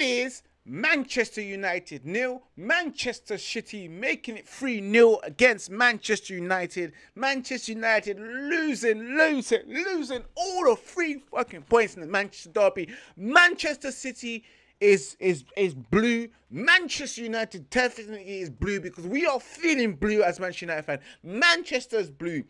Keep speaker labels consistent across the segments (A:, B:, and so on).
A: It is Manchester United nil, Manchester City making it 3 0 against Manchester United. Manchester United losing, losing, losing all the three fucking points in the Manchester Derby. Manchester City is is is blue. Manchester United definitely is blue because we are feeling blue as Manchester United fan. Manchester's blue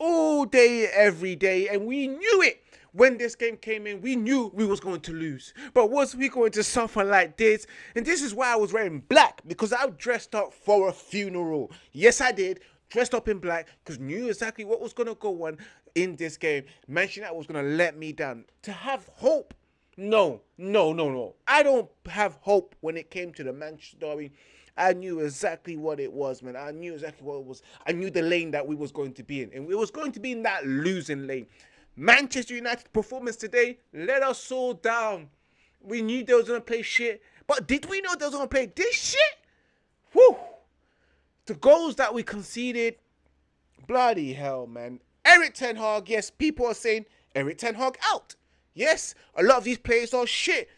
A: all day, every day, and we knew it when this game came in, we knew we was going to lose. But was we going to suffer like this? And this is why I was wearing black because I dressed up for a funeral. Yes, I did. Dressed up in black because knew exactly what was going to go on in this game. Mentioned that was going to let me down. To have hope. No, no, no, no. I don't have hope when it came to the Manchester Derby. I knew exactly what it was, man. I knew exactly what it was. I knew the lane that we was going to be in. And we was going to be in that losing lane. Manchester United performance today let us all down. We knew they was gonna play shit, but did we know they was gonna play this shit? Whew. The goals that we conceded, bloody hell, man. Erik Ten Hag, yes, people are saying Erik Ten Hag out. Yes, a lot of these players are shit.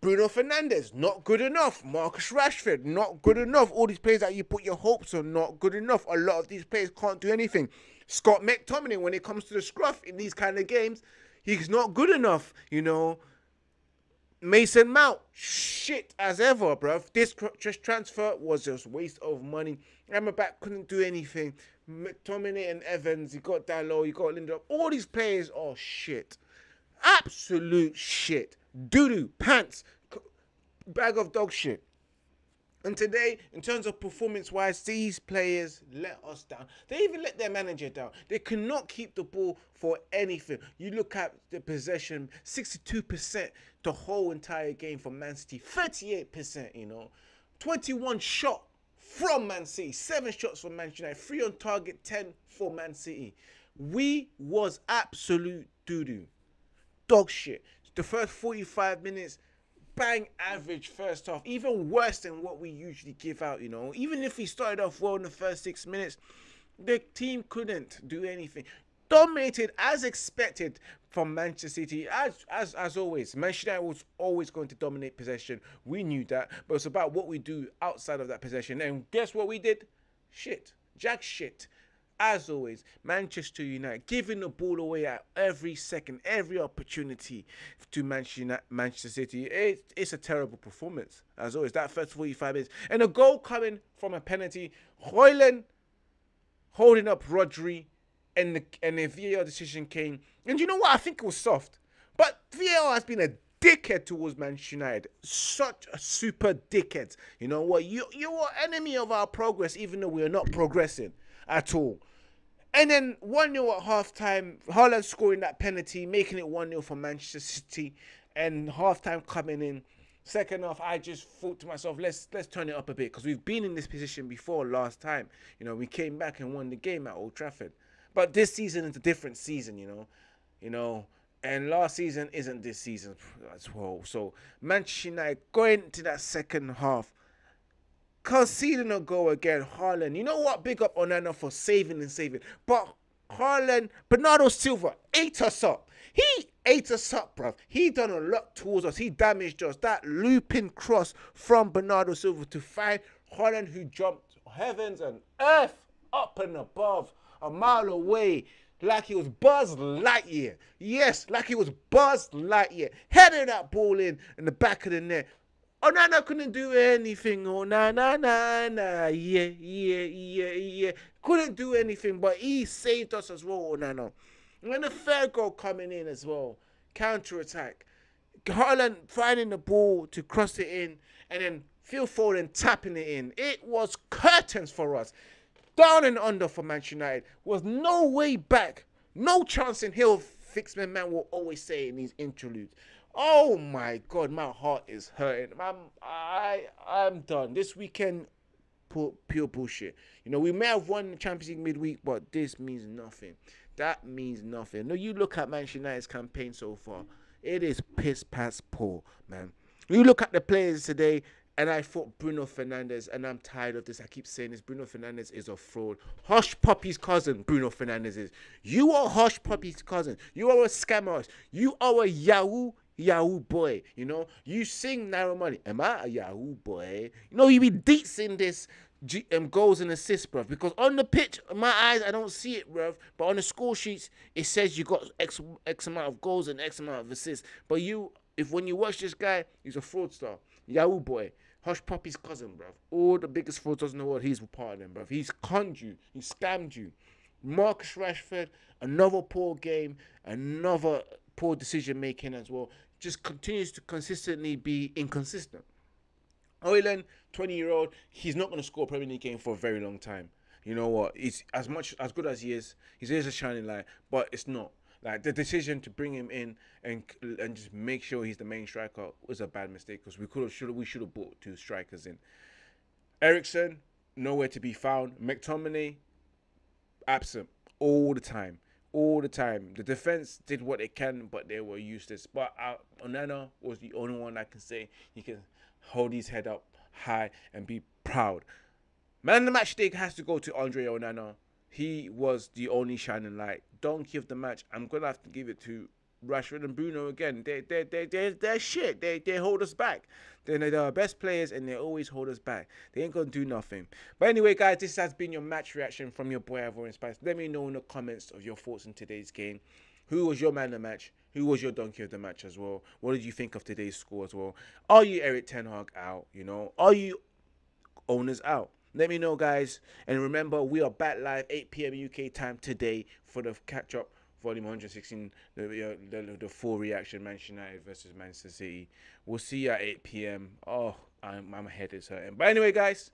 A: Bruno Fernandes, not good enough. Marcus Rashford, not good enough. All these players that you put your hopes on, not good enough. A lot of these players can't do anything. Scott McTominay, when it comes to the scruff in these kind of games, he's not good enough, you know. Mason Mount, shit as ever, bruv. This transfer was just waste of money. back couldn't do anything. McTominay and Evans, you got Dalot, you got Lindelof. All these players are shit. Absolute shit. Doo doo, pants, bag of dog shit. And today, in terms of performance wise, these players let us down. They even let their manager down. They cannot keep the ball for anything. You look at the possession 62% the whole entire game for Man City, 38%, you know, 21 shot from Man City, seven shots from Manchester United, three on target, 10 for Man City. We was absolute doo doo. Dog shit. The first 45 minutes, bang average first half, even worse than what we usually give out, you know. Even if we started off well in the first six minutes, the team couldn't do anything. Dominated as expected from Manchester City, as as as always. Manchester United was always going to dominate possession. We knew that, but it's about what we do outside of that possession. And guess what we did? Shit, jack shit as always, Manchester United giving the ball away at every second, every opportunity to Manchester, United, Manchester City. It, it's a terrible performance, as always. That first 45 minutes. And a goal coming from a penalty. Højlund holding up Rodri, and the, and the VAR decision came. And you know what? I think it was soft. But VAR has been a dickhead towards Manchester United. Such a super dickhead. You know what? You, you are enemy of our progress, even though we are not progressing at all. And then 1 0 at half time, Haaland scoring that penalty, making it 1 0 for Manchester City, and half time coming in. Second half, I just thought to myself, let's let's turn it up a bit because we've been in this position before last time. You know, we came back and won the game at Old Trafford. But this season is a different season, you know. You know, and last season isn't this season as well. So Manchester United going to that second half conceding a goal again. Haaland, you know what? Big up Onana for saving and saving. But Haaland, Bernardo Silva ate us up. He ate us up, bruv. He done a lot towards us. He damaged us. That looping cross from Bernardo Silva to find Haaland who jumped heavens and earth up and above, a mile away, like he was Buzz Lightyear. Yes, like he was Buzz Lightyear. Headed that ball in in the back of the net. Oh, Nana couldn't do anything. Oh, na na na na. Yeah, yeah, yeah, yeah. Couldn't do anything, but he saved us as well, oh, Nana. And then the third goal coming in as well. Counter attack. Haaland finding the ball to cross it in, and then Phil Foden tapping it in. It was curtains for us. Down and under for Manchester United. Was no way back. No chance in hell, Fixman man will always say in these interludes. Oh my god, my heart is hurting. I'm I I'm done. This weekend pure, pure bullshit. You know, we may have won the Champions League midweek, but this means nothing. That means nothing. No, you look at Manchester United's campaign so far. It is piss past poor, man. You look at the players today, and I thought Bruno Fernandes, and I'm tired of this. I keep saying this. Bruno Fernandes is a fraud. Hush Puppy's cousin, Bruno Fernandes is. You are Hush Puppy's cousin. You are a scammer. You are a Yahoo Yahoo boy. You know, you sing narrow money. Am I a Yahoo boy? You know, you be deets in this G- um, goals and assists, bruv. Because on the pitch, my eyes, I don't see it, bruv. But on the score sheets, it says you got X X amount of goals and X amount of assists. But you, if when you watch this guy, he's a fraudster, Yahoo boy. Hush Puppy's cousin, bruv. All the biggest fraudsters in the world, he's part of them, bruv. He's conned you. He scammed you. Marcus Rashford, another poor game, another poor decision making as well. Just continues to consistently be inconsistent. Højlund, 20 year old, he's not going to score a Premier League game for a very long time. You know what? He's as much as good as he is. He's is a shining light, but it's not. Like the decision to bring him in and and just make sure he's the main striker was a bad mistake because we could have should we should have brought two strikers in. Eriksen nowhere to be found. McTominay absent all the time, all the time. The defense did what they can, but they were useless. But uh, Onana was the only one I can say he can hold his head up high and be proud. Man the match has to go to Andre Onana. He was the only shining light. Donkey of the match. I'm gonna have to give it to Rashford and Bruno again. They they they they they're shit. They they hold us back. They're, they're our best players and they always hold us back. They ain't gonna do nothing. But anyway, guys, this has been your match reaction from your boy Ivorian Spice. Let me know in the comments of your thoughts on today's game. Who was your man of the match? Who was your donkey of the match as well? What did you think of today's score as well? Are you Erik Ten Hag out? You know, are you owners out? Let me know, guys. And remember, we are back live 8 p.m. UK time today for the catch up volume 116, the, the, the full reaction Manchester United versus Manchester City. We'll see you at 8 p.m. Oh, I'm, my head is hurting. But anyway, guys,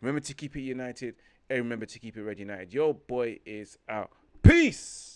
A: remember to keep it united and remember to keep it red united. Your boy is out. Peace.